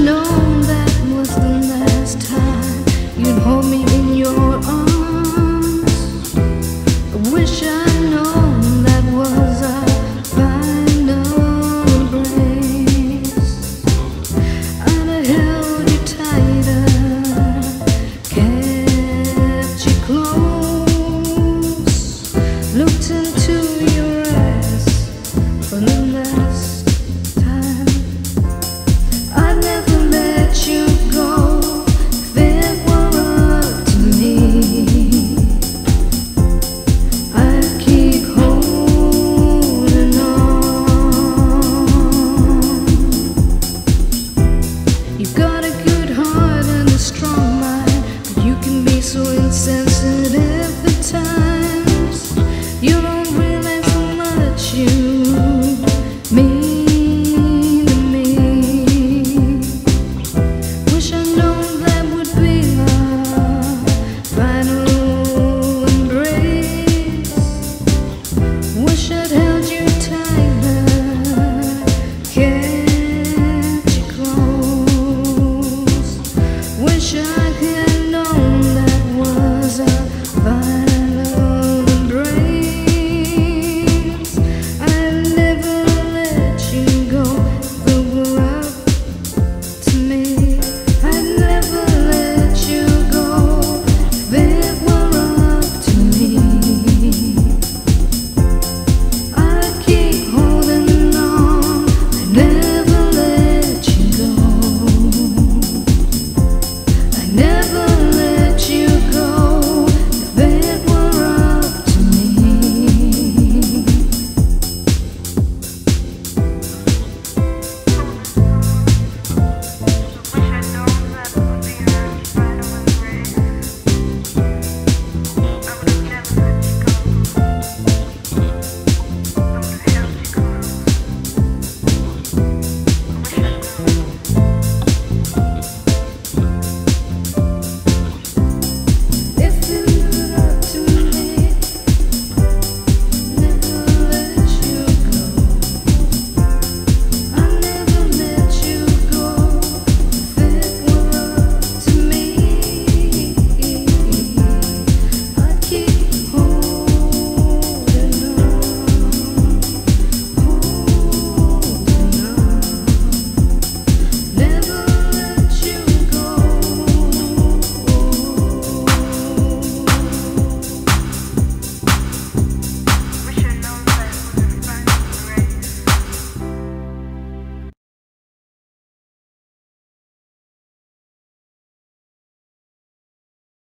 no. so insensitive the time.